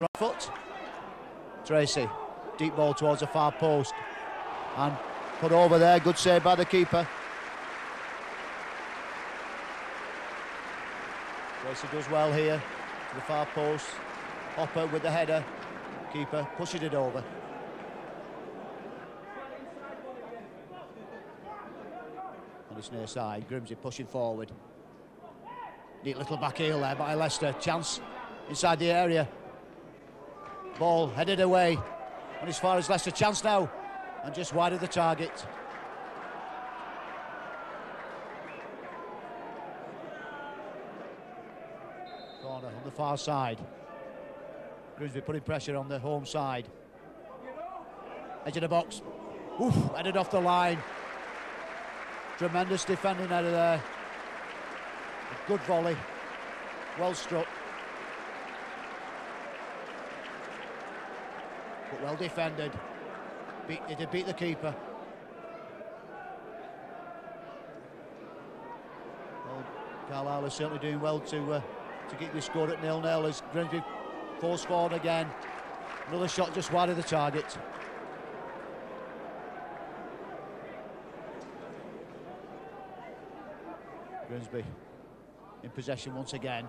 right foot. Tracy, deep ball towards the far post. And put over there, good save by the keeper. Tracy does well here to the far post. Hopper with the header. Keeper pushes it over. On his near side, Grimsby pushing forward. Neat little back heel there by Lester. Chance inside the area. Ball headed away. And as far as Lester, chance now. And just wide of the target. Corner on the far side. Grimsby putting pressure on the home side. Edge of the box. Oof, headed off the line. Tremendous defending out of there. A good volley. Well struck. But well defended. Beat, it did beat the keeper. Well, Carlisle is certainly doing well to uh, to keep this score at nil-nil as Grimsby force forward again. Another shot just wide of the target. Grimsby in possession once again.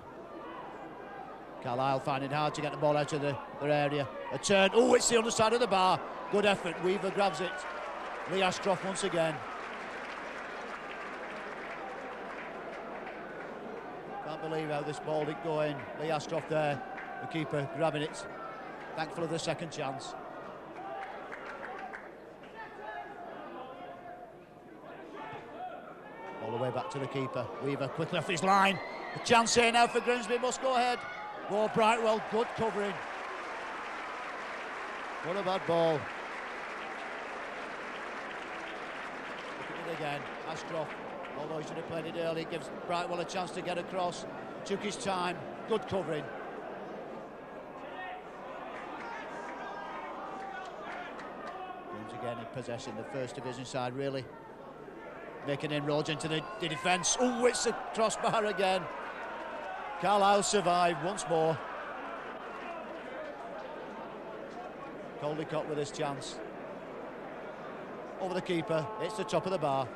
Carlisle finding hard to get the ball out of the, their area. A turn. Oh, it's the underside of the bar. Good effort. Weaver grabs it. Lee Ashcroft once again. Can't believe how this ball didn't go in. Lee Ashcroft there. The keeper grabbing it. Thankful of the second chance. All the way back to the keeper. Weaver quickly off his line. A chance here now for Grimsby. Must go ahead. More Brightwell. Good covering. What a bad ball. Look at it again. Ashcroft, although he should have played it early, gives Brightwell a chance to get across. Took his time. Good covering. Games again in possession, the first division side really making inroads into the, the defence. Oh, it's a crossbar again. Carlisle survived once more. Caldicott with his chance. Over the keeper, it's the top of the bar.